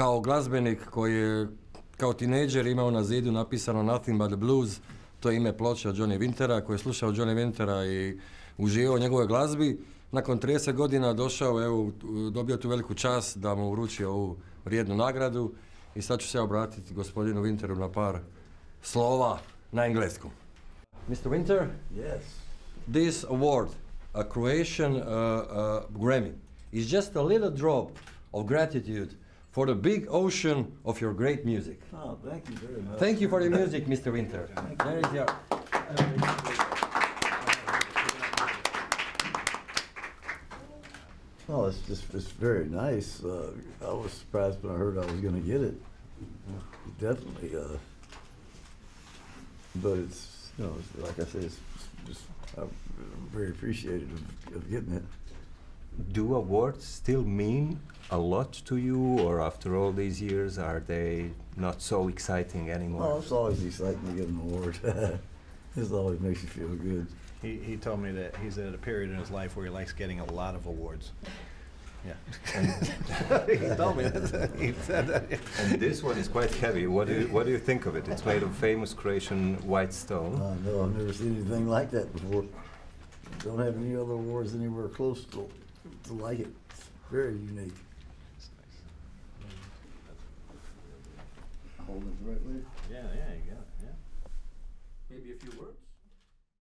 kao glazbenik koji je kao tinejdžer imao na zidu napisano Nothing but the Blues, to je ime ploče od Johnny Wintera, koji je slušao Johnny Wintera i uživao u njegovoj glazbi. Nakon 30 godina došao, evo, dobio tu veliku čast da mu uruči ovu vrijednu nagradu i sad ću se obratiti gospodinu Winteru na par slova na engleskom. Mr. Winter, Yes. this award, a Croatian uh, uh, Grammy, is just a little drop of gratitude for the big ocean of your great music. Oh, thank you very much. Thank you for the music, Mr. Winter. There is your. Well, it's just, it's very nice. Uh, I was surprised when I heard I was gonna get it. Definitely, uh, but it's, you know, it's, like I said, it's just, I'm very appreciative of, of getting it. Do awards still mean a lot to you, or after all these years, are they not so exciting anymore? Oh, it's always exciting to get an award. It always makes you feel good. He, he told me that he's at a period in his life where he likes getting a lot of awards. Yeah. he told me that. He said that. And this one is quite heavy. What do you, what do you think of it? It's made of famous Croatian white stone. I know, I've never seen anything like that before. Don't have any other awards anywhere close to, to like it. It's very unique. Holding it the right way? Yeah, yeah, you got it. Yeah. Maybe a few words?